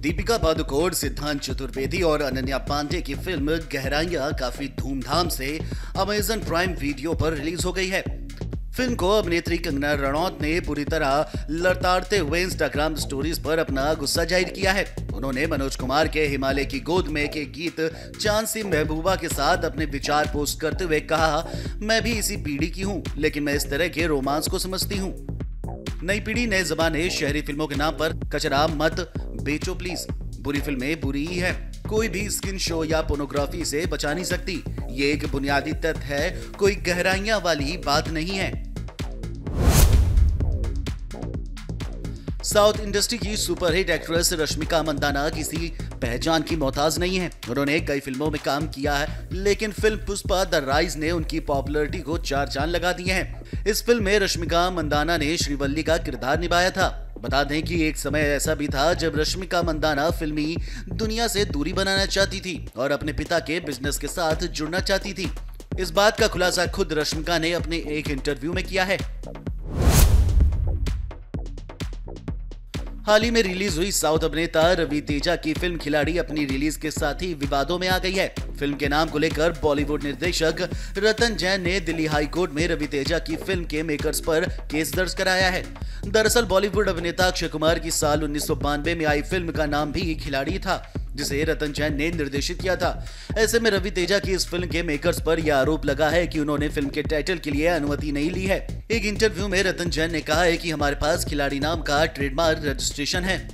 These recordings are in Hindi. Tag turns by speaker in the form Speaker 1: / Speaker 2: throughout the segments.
Speaker 1: दीपिका पादुकोण, सिद्धांत चतुर्वेदी और अनन्या पांडे की फ़िल्म गहराइया काफ़ी धूमधाम से अमेजन प्राइम वीडियो पर रिलीज़ हो गई है। फ़िल्म को अभिनेत्री कंगना रनौत ने पूरी तरह लड़ताड़ते हुए इंस्टाग्राम स्टोरीज पर अपना गुस्सा ज़ाहिर किया है। उन्होंने मनोज कुमार के हिमालय की गोद में के गीत चाँद सी महबूबा के साथ अपने विचार पोस्ट करते हुए कहा, मैं भी इसी पीढ़ी की हूँ, लेकिन मैं इस तरह के रोमांस को समझती हूँ। नई पीढ़ी नए जमाने शहरी फ़िल्मों के नाम पर कचरा मत बेचो प्लीज़ बुरी फ़िल्में बुरी ही है। कोई भी स्किन शो या पोनोग्राफी से बचा नहीं सकती। ये एक बुनियादी तथ्य है। कोई गहराइयाँ वाली बात नहीं है। साउथ इंडस्ट्री की सुपरहिट एक्ट्रेस रश्मिका मंदाना किसी पहचान की मोहताज नहीं है। उन्होंने कई फ़िल्मों में काम किया है, लेकिन फ़िल्म पुष्पा द राइज ने उनकी पॉपुलरिटी को चार चाँद लगा दिए हैं। इस फ़िल्म में रश्मिका मंदाना ने श्रीवल्ली का किरदार निभाया था। बता दें कि एक समय ऐसा भी था जब रश्मिका मंदाना फिल्मी दुनिया से दूरी बनाना चाहती थी और अपने पिता के बिज़नेस के साथ जुड़ना चाहती थी। इस बात का खुलासा खुद रश्मिका ने अपने एक इंटरव्यू में किया है। हाल ही में रिलीज़ हुई साउथ अभिनेता रवि तेजा की फ़िल्म खिलाड़ी अपनी रिलीज़ के साथ ही विवादों में आ गई है। फ़िल्म के नाम को लेकर बॉलीवुड निर्देशक रतन जैन ने दिल्ली हाई कोर्ट में रवि तेजा की फ़िल्म के मेकर्स पर केस दर्ज कराया है। दरअसल, बॉलीवुड अभिनेता अक्षय कुमार की साल उन्नीस सौ बानवे में आई फ़िल्म का नाम भी खिलाड़ी था, जिसे रतन जैन ने निर्देशित किया था। ऐसे में रवि तेजा की इस फ़िल्म के मेकर्स पर यह आरोप लगा है कि उन्होंने फ़िल्म के टाइटल के लिए अनुमति नहीं ली है। एक इंटरव्यू में रतन जैन ने कहा है कि हमारे पास खिलाड़ी नाम का ट्रेडमार्क रजिस्ट्रेशन है।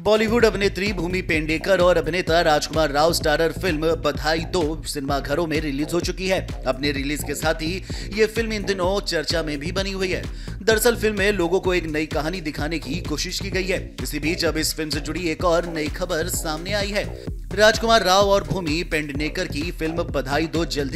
Speaker 1: बॉलीवुड अभिनेत्री भूमि पेंडेकर और अभिनेता राजकुमार राव स्टारर फ़िल्म बधाई दो सिनेमाघरों में रिलीज़ हो चुकी है। अपने रिलीज़ के साथ ही ये फ़िल्म इन दिनों चर्चा में भी बनी हुई है। दरअसल फ़िल्म में लोगों को एक नई कहानी दिखाने की कोशिश की गई है। इसी बीच अब इस फ़िल्म से जुड़ी एक और नई खबर सामने आई है। राजकुमार राव और भूमि पेंडनेकर की फ़िल्म बधाई दो जल्द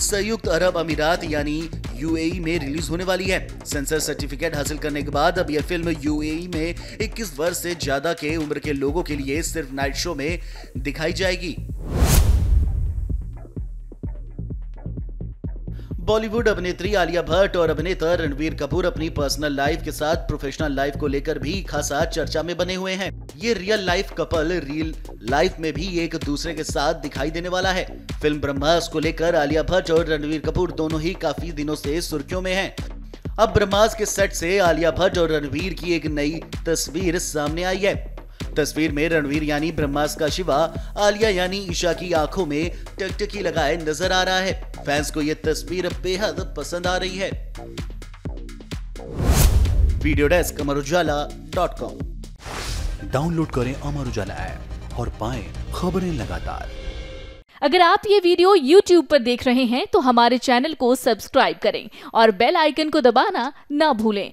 Speaker 1: संयुक्त अरब अमीरात यानी यूएई में रिलीज़ होने वाली है। सेंसर सर्टिफिकेट हासिल करने के बाद अब यह फ़िल्म यूएई में 21 वर्ष से ज़्यादा के उम्र के लोगों के लिए सिर्फ़ नाइट शो में दिखाई जाएगी। बॉलीवुड अभिनेत्री आलिया भट्ट और अभिनेता रणवीर कपूर अपनी पर्सनल लाइफ के साथ प्रोफेशनल लाइफ को लेकर भी खासा चर्चा में बने हुए हैं। ये real life couple real life में भी एक दूसरे के साथ दिखाई देने वाला है। फ़िल्म ब्रह्मास को लेकर आलिया भट्ट और रणवीर कपूर दोनों ही काफ़ी दिनों से सुर्खियों में हैं। अब ब्रह्मास के सेट से आलिया भट्ट और रणवीर की एक नई तस्वीर सामने आई है। तस्वीर में रणवीर यानी ब्रह्मास का शिवा आलिया यानी ईशा की आँखों में टकटकी लगाए नज़र आ रहा है। फैंस को यह तस्वीर बेहद पसंद आ रही है। Video desk Amar Ujala dot com.
Speaker 2: Download करें अमर उजाला ऐप और पाए खबरें लगातार।
Speaker 3: अगर आप ये वीडियो YouTube पर देख रहे हैं तो हमारे चैनल को सब्सक्राइब करें और बेल आइकन को दबाना ना भूलें।